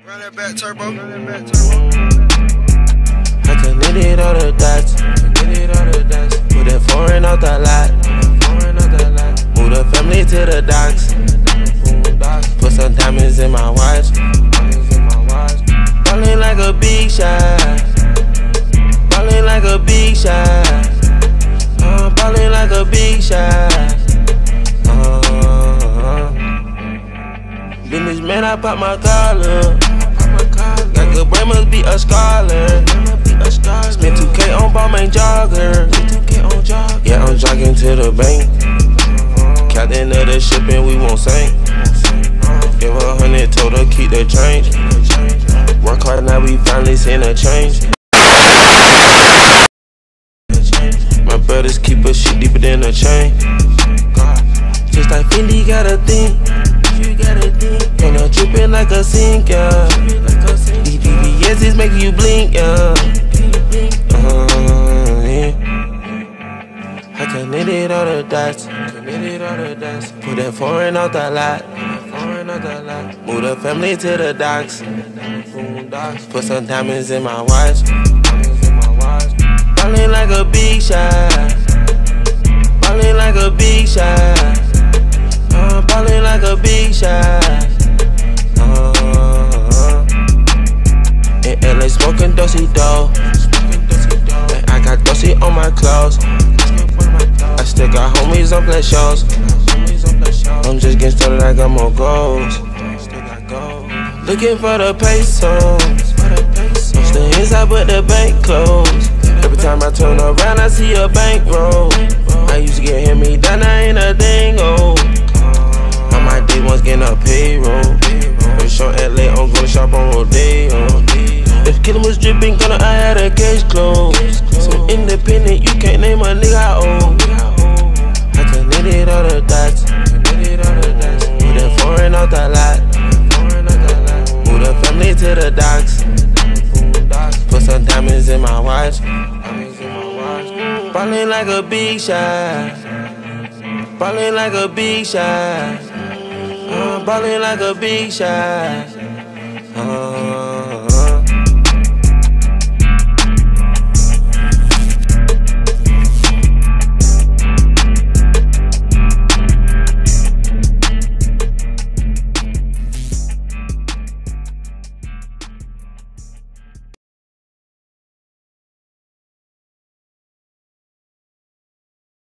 Run that back turbo. Run that back. I connected all the dots. Connected all the dots. Put that foreign out the lot. Foreign out the lot. Move the family to the docks. Put some diamonds in my watch. Ballin' like a big shot. Ballin' like a big shot. Uh, ballin' like a big shot. Uh, Businessman, I pop my collar. Be a scholar. Spent 2K on Balmain jogger. Yeah, I'm jogging to the bank. Captain of the ship and we won't sink. Give a hundred, told her keep the change. Work hard, now we finally seen a change. My brothers keep a shit deeper than a chain. Just like Fendi got a thing. You got a thing. And I'm dripping like a sink, yeah. These BBS's make you blink, yeah. Uh, yeah. I connected all the dots. Connected all the dots. Put that foreign out the lot. Foreign out the lot. Move the family to the docks. Put some diamonds in my watch. Ballin' like a big shot. On play shows. I'm just getting started, I got more goals. Looking for the pesos. I'm still inside, but the bank closed. Every time I turn around, I see a bankroll. I used to get hit me down, I ain't a dingo. On my day ones getting a payroll. When show LA, I'm gonna shop on Rodeo. If Killer was dripping, gonna I had a case closed. So independent, you can't name a nigga I owe. Ballin' like a big shot. Ballin' like a big shot. Uh, ballin' like a big shot. Uh,